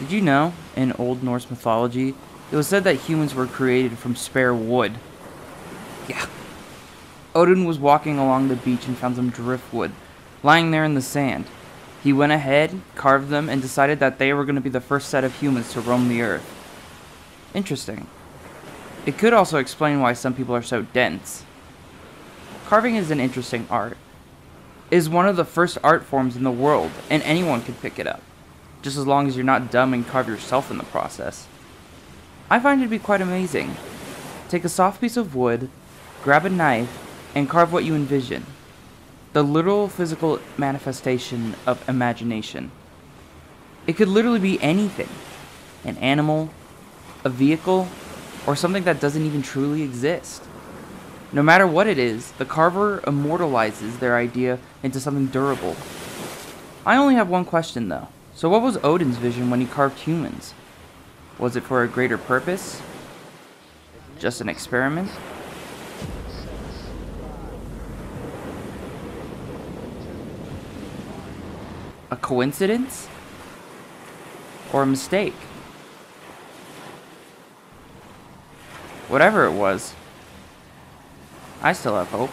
Did you know, in Old Norse mythology, it was said that humans were created from spare wood? Yeah. Odin was walking along the beach and found some driftwood lying there in the sand. He went ahead, carved them, and decided that they were going to be the first set of humans to roam the earth. Interesting. It could also explain why some people are so dense. Carving is an interesting art. It is one of the first art forms in the world, and anyone can pick it up, just as long as you're not dumb and carve yourself in the process. I find it to be quite amazing. Take a soft piece of wood, grab a knife, and carve what you envision. The literal physical manifestation of imagination. It could literally be anything an animal, a vehicle, or something that doesn't even truly exist. No matter what it is, the carver immortalizes their idea into something durable. I only have one question though. So, what was Odin's vision when he carved humans? Was it for a greater purpose? Just an experiment? A coincidence? Or a mistake? Whatever it was, I still have hope.